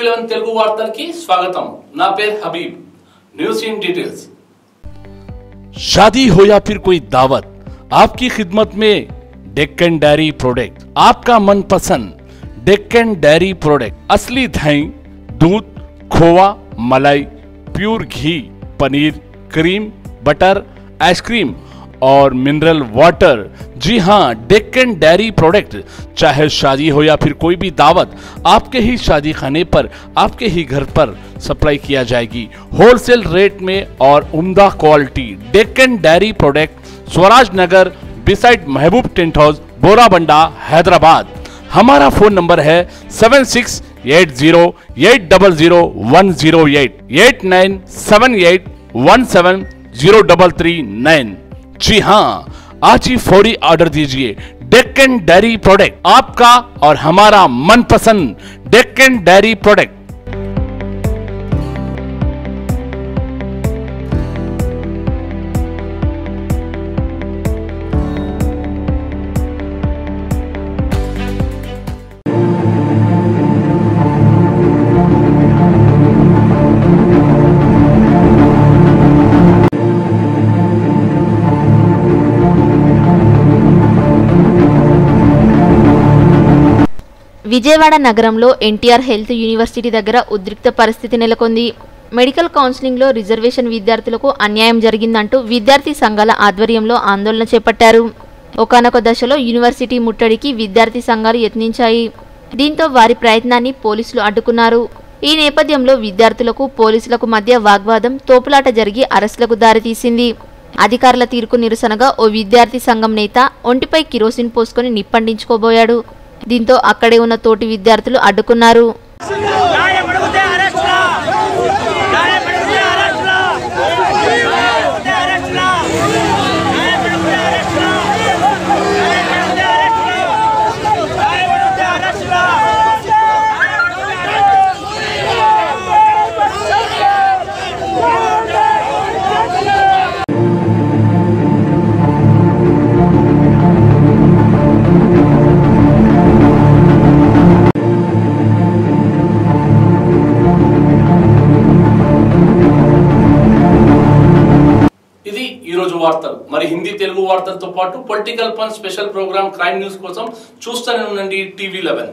Eleven Telugu వార్తలకి స్వాగతం నా పేరు హబీబ్ న్యూస్ ఇన్ డీటెయిల్స్ शादी हो या फिर कोई दावत आपकी खिदमत में डेक्कन डेयरी प्रोडक्ट आपका मनपसंद डेक्कन डेयरी प्रोडक्ट असली दही दूध खोवा मलाई प्योर घी पनीर क्रीम बटर आइसक्रीम और मिनरल वाटर जी हाँ डेक्कन डेयरी प्रोडक्ट चाहे शादी हो या फिर कोई भी दावत, आपके ही शादी खाने पर, आपके ही घर पर सप्लाई किया जाएगी। होलसेल रेट में और उम्दा quality Deccan dairy product Swaraj Nagar beside Mahboob tent house Borabanda Hyderabad. हमारा फ़ोन नंबर है seven six eight zero eight double zero one zero eight eight nine seven eight one seven zero double three nine जी हाँ आज ही फौरी order दीजिए। Deccan dairy product आपका और हमारा मनपसंद डेक्कन डेयरी प्रोडक्ट। విజయవాడ నగరంలో ఎన్టీఆర్ హెల్త్ యూనివర్సిటీ దగ్గర ఉద్రిక్త పరిస్థితి నెలకొంది. మెడికల్ కౌన్సిలింగ్లో రిజర్వేషన్ విద్యార్థులకు అన్యాయం జరిగిందంటూ విద్యార్థి సంఘాల ఆధ్వర్యంలో ఆందోళన చేపట్టారు. ఒకానొక దశలో యూనివర్సిటీ ముట్టడికి విద్యార్థి సంఘాలు యత్నించాయి. దీంతో వారి ప్రయత్నాన్ని పోలీసులు అడ్డుకున్నారు. ఈ నేపథ్యంలో విద్యార్థులకు పోలీసులకు మధ్య వాగ్వాదం తోపులాట జరిగి అరెస్టులకు దారితీసింది. అధికారుల తీరుకు నిరసనగా ఓ విద్యార్థి సంఘం నేత ఒంటిపై కిరోసిన్ పోసుకొని నిప్పండించుకోబోయాడు. దీంతో అక్కడే ఉన్న తోటి విద్యార్థులు అడ్డుకున్నారు. ఈరోజు వార్తలు. మరి హిందీ తెలుగు వార్తలతో పాటు పొలిటికల్ పన్ స్పెషల్ ప్రోగ్రామ్ క్రైమ్ న్యూస్ కోసం చూస్తూనే ఉండండి టీవీ లెవెన్.